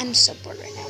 I'm so bored right now.